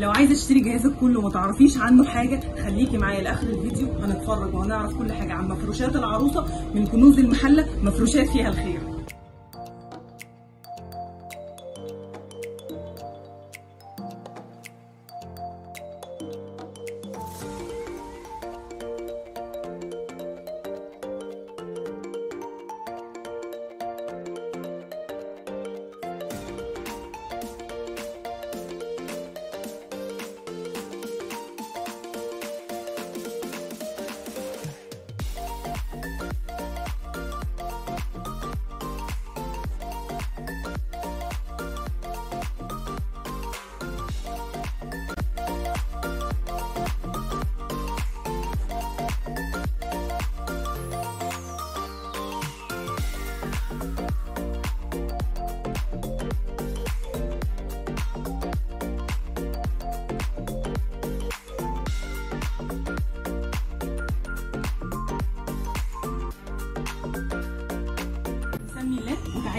لو عايزة تشتري جهازك كله وما تعرفيش عنه حاجة خليكي معايا لآخر الفيديو. هنتفرج وهنعرف كل حاجة عن مفروشات العروسة من كنوز المحلة. مفروشات فيها الخير.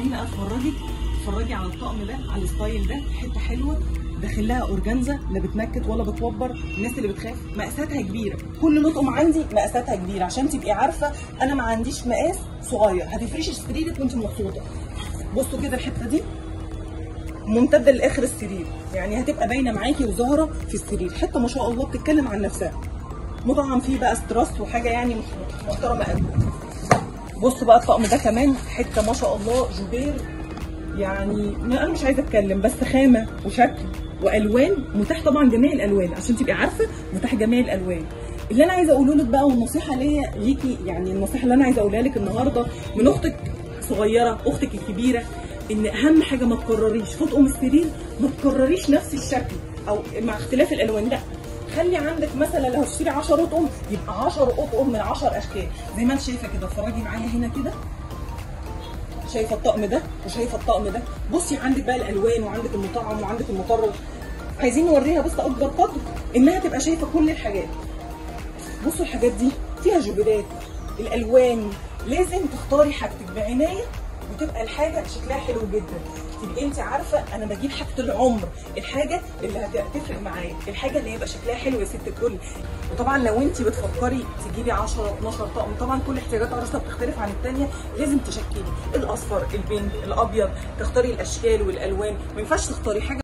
الله وتعالي بقى اتفرجي اتفرجي على الطقم ده على ال style ده حتة حلوة داخل لها أورجانزا لا بتنكت ولا بتوبر. الناس اللي بتخاف مقاساتها كبيرة. كل طقم عندي مقاساتها كبيرة. عشان تبقي عارفة أنا ما عنديش مقاس صغير. هتفرشي سريرك وانت مبسوطة. بصوا كده الحتة دي. ممتدة لآخر السرير. يعني هتبقى باينة معاكي وظاهرة في السرير. حتة ما شاء الله بتتكلم عن نفسها. مطعم فيه بقى strass وحاجة يعني محترمة قوي. بصوا بقى الطقم ده كمان حتة ما شاء الله جوبير يعني أنا مش عايزة أتكلم بس خامة وشكل وألوان. متاح طبعا جميع الألوان عشان تبقي عارفة متاح جميع الألوان. اللي أنا عايزة أقوله لك بقى والنصيحة ليا ليكي يعني النصيحة اللي أنا عايزة أقولها لك النهارده من أختك صغيرة أختك الكبيرة إن أهم حاجة ما تكرريش. في طقم السرير ما تكرريش نفس الشكل أو مع اختلاف الألوان لأ. خلي عندك مثلا لو هتشتري 10 اطقم يبقى 10 اطقم من 10 أشكال. زي ما أنت شايفة كده اتفرجي معايا هنا كده. شايفة الطقم ده وشايفة الطقم ده. بصي عندك بقى الألوان وعندك المطعم وعندك المطرز عايزين نوريها بس أكبر قدر إنها تبقى شايفة كل الحاجات. بصوا الحاجات دي فيها جبلات الألوان. لازم تختاري حاجتك بعناية وتبقى الحاجة شكلها حلو جدا. تبقي انت عارفة أنا بجيب حاجة العمر. الحاجة اللي هتفرق معايا. الحاجة اللي هيبقى شكلها حلو يا ست الكل. وطبعا لو انت بتفكري تجيبي 10 12 طقم طبعا كل احتياجات عروسة بتختلف عن الثانية لازم تشكلي الأصفر البينك الأبيض. تختاري الأشكال والألوان. ما ينفعش تختاري حاجة